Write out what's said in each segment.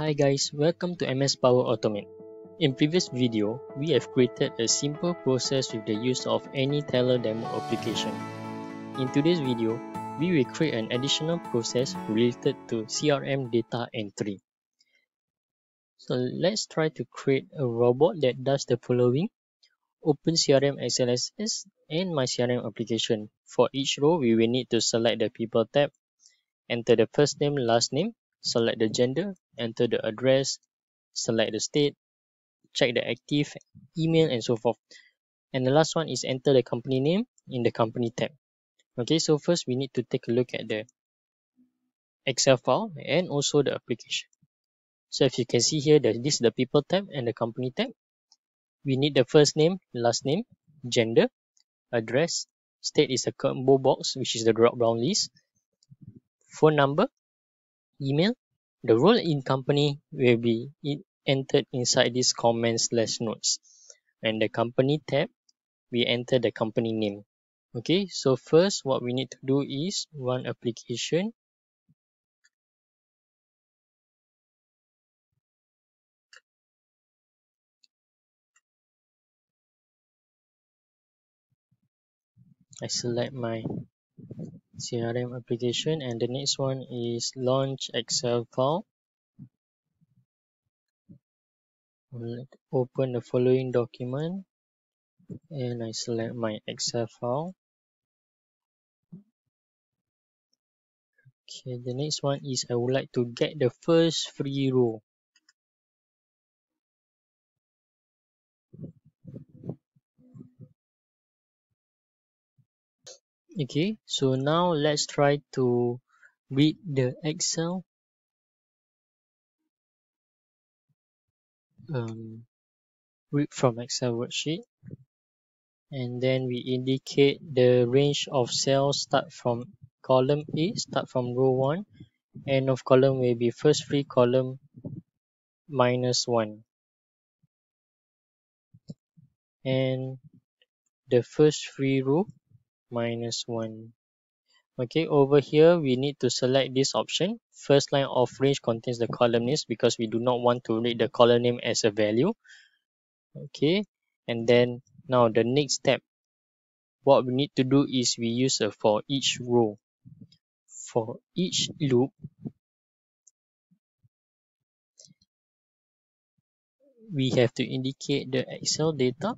Hi guys, welcome to MS Power Automate. In previous video, we have created a simple process with the use of AnyTeller demo application. In today's video, we will create an additional process related to CRM data entry. So let's try to create a robot that does the following. Open CRM XLSX and my CRM application. For each row, we will need to select the people tab, enter the first name, last name, select the gender, enter the address, select the state, check the active, email and so forth. And the last one is enter the company name in the company tab. Okay, so first we need to take a look at the Excel file and also the application. So if you can see here, that this is the people tab and the company tab. We need the first name, last name, gender, address, state is a combo box, which is the drop down list, phone number, email, the role in company will be entered inside this comment slash notes. And the company tab, we enter the company name. Okay, so first what we need to do is run application. I select my CRM application and the next one is launch Excel file. Open the following document and I select my Excel file. Okay, the next one is I would like to get the first free row. Okay, so now let's try to read the Excel. Um, read from Excel worksheet. And then we indicate the range of cells start from column A, start from row 1. End of column will be first free column minus 1. And the first free row minus 1. Okay, over here we need to select this option. First line of range contains the column names because we do not want to read the column name as a value. Okay, and then now the next step, what we need to do is we use a for each row. For each loop, we have to indicate the Excel data.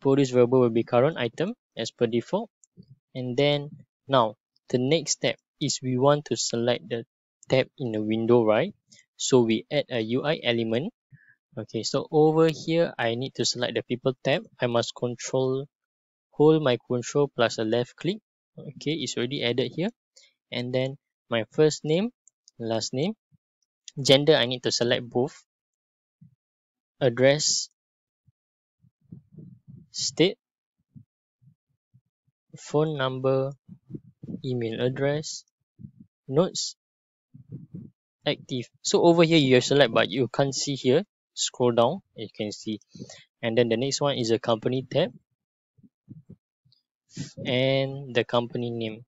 Produce variable will be current item as per default and then now the next step is we want to select the tab in the window right? So we add a UI element. Okay so over here I need to select the people tab. I must control hold my control plus a left click. Okay it's already added here. And then my first name last name gender I need to select both. Address state phone number, email address, notes, active. So over here you have select but you can't see here. Scroll down, you can see. And then the next one is the company tab and the company name.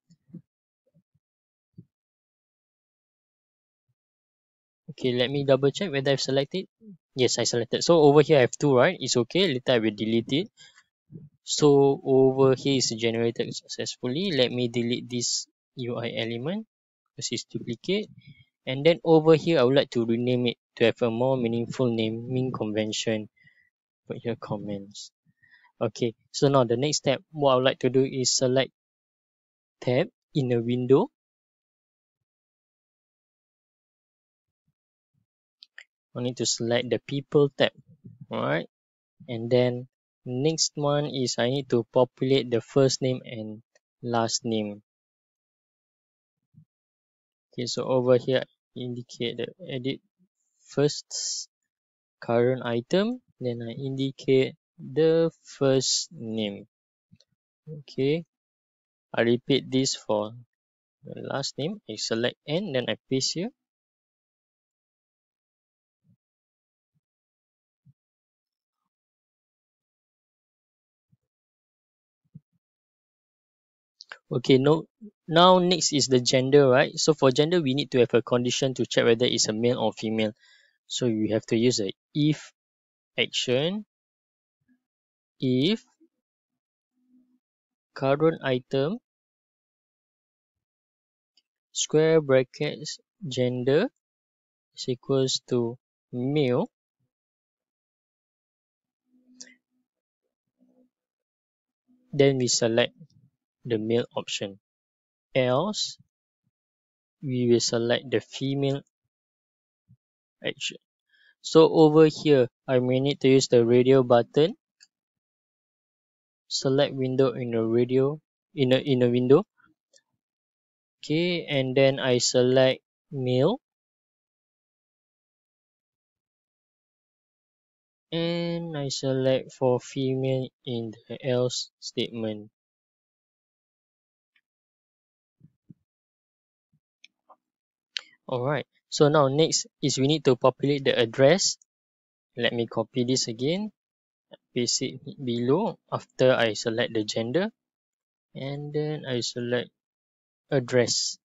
Okay, let me double check whether I've selected. Yes, I selected. So over here I have two, right? It's okay. Later I will delete it so over here is generated successfully. Let me delete this UI element because it's duplicate. And then over here I would like to rename it to have a more meaningful naming convention put here comments. Okay so now the next step what I would like to do is select tab in a window. I need to select the people tab alright? And then Next one is I need to populate the first name and last name. Okay, so over here indicate the edit first current item, then I indicate the first name. Okay, I repeat this for the last name. I select N, then I paste here. Okay, no, now next is the gender, right? So for gender, we need to have a condition to check whether it's a male or female. So you have to use a if action if current item square brackets gender is equals to male then we select the male option. Else we will select the female action so over here I may need to use the radio button. Select window in a radio in a in a window. Okay and then I select male. And I select for female in the else statement alright. So now next is we need to populate the address. Let me copy this again. Paste it below after I select the gender. And then I select address.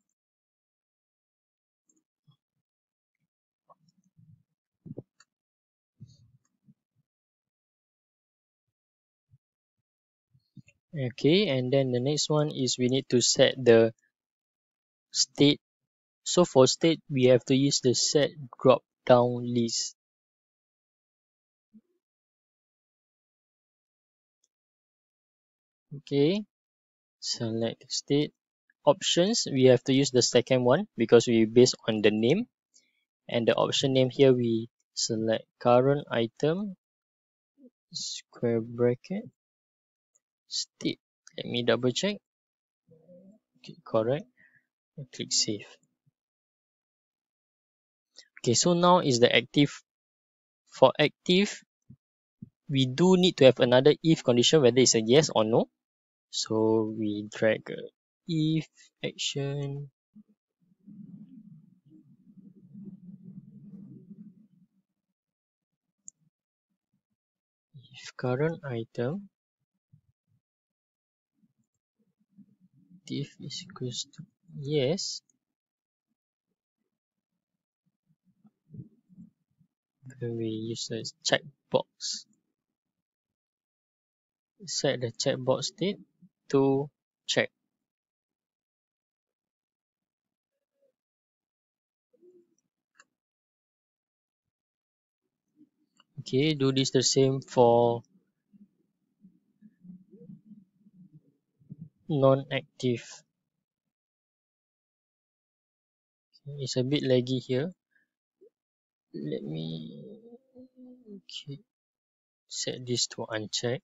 Okay and then the next one is we need to set the state so for state we have to use the set drop down list. Okay select state. Options we have to use the second one because we based on the name. And the option name here we select current item square bracket state. Let me double check. Okay correct. Click save okay so now is the active for active we do need to have another if condition whether it's a yes or no. So we drag if action. If current item if is equals to yes we use the checkbox set the checkbox state to check. Okay do this the same for non-active. It's a bit laggy here let me okay. Set this to uncheck.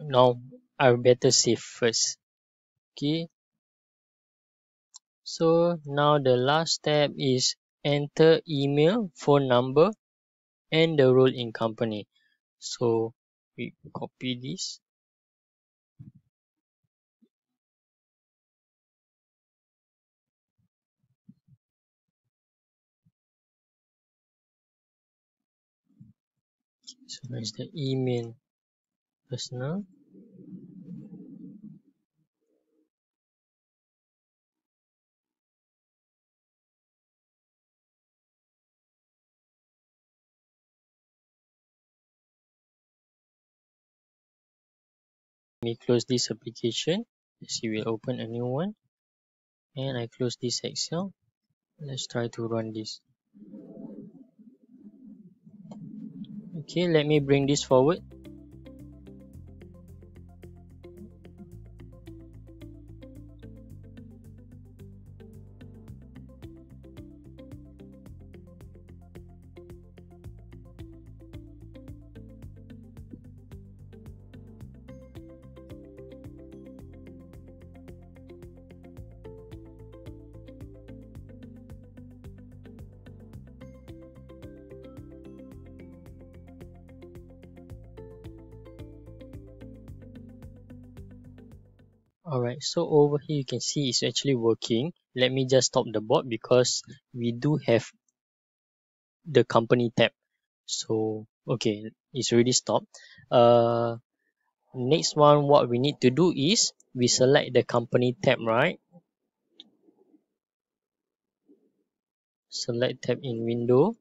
Now I better save first. Okay. So now the last step is enter email phone number and the role in company. So we copy this so that's the email personal Let me close this application as you will open a new one. And I close this Excel. Let's try to run this okay let me bring this forward alright so over here you can see it's actually working. Let me just stop the bot because we do have the company tab. So okay it's already stopped. Uh next one what we need to do is we select the company tab right? Select tab in window.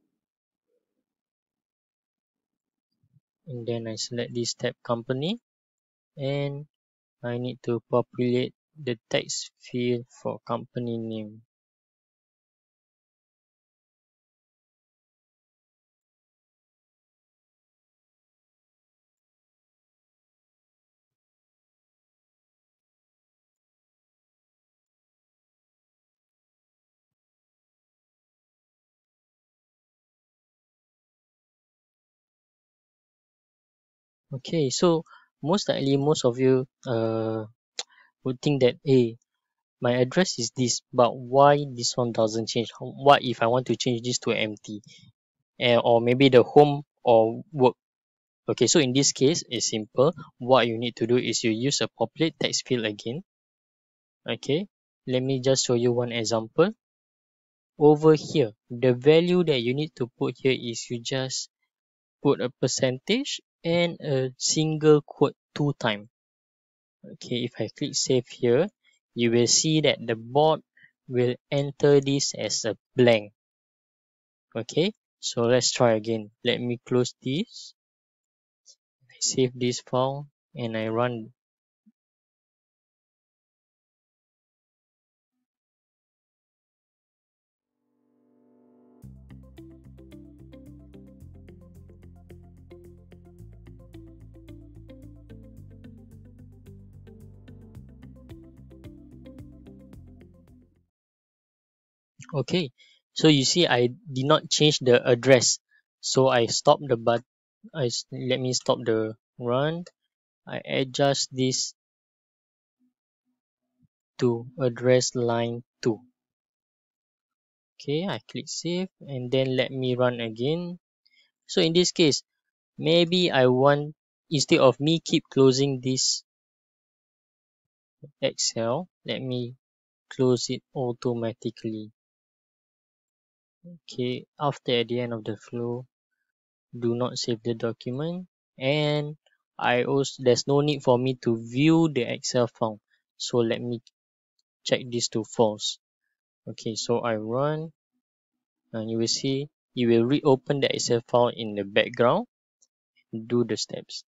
And then I select this tab company. And I need to populate the text field for company name. Okay so most likely most of you uh would think that hey my address is this but why this one doesn't change? What if I want to change this to empty and or maybe the home or work. Okay so in this case it's simple. What you need to do is you use a populate text field again. Okay let me just show you one example. Over here the value that you need to put here is you just put a percentage and a single quote two time. Okay if I click save here you will see that the bot will enter this as a blank. Okay so let's try again. Let me close this. I save this file and I run okay. So you see I did not change the address. So I stop the but I let me stop the run. I adjust this to address line 2 okay I click save and then let me run again. So in this case maybe I want instead of me keep closing this Excel let me close it automatically okay after at the end of the flow do not save the document. And I also there's no need for me to view the Excel file so let me check this to false. Okay so I run. And you will see you will reopen the Excel file in the background. Do the steps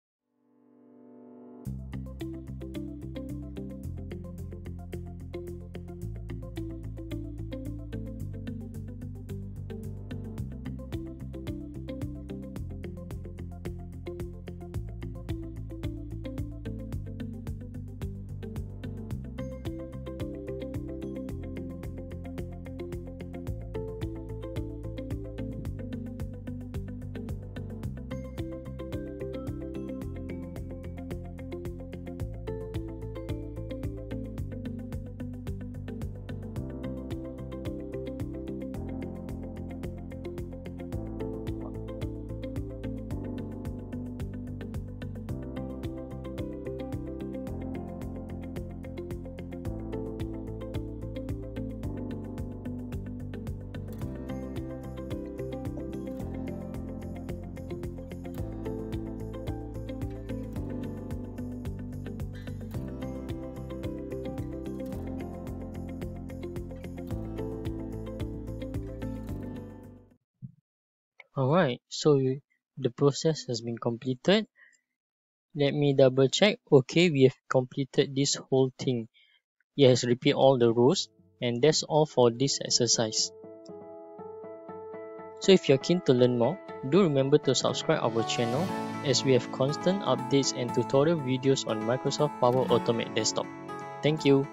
alright so the process has been completed let me double check okay we have completed this whole thing it has repeat all the rows and that's all for this exercise so if you're keen to learn more do remember to subscribe our channel as we have constant updates and tutorial videos on Microsoft Power Automate Desktop. Thank you.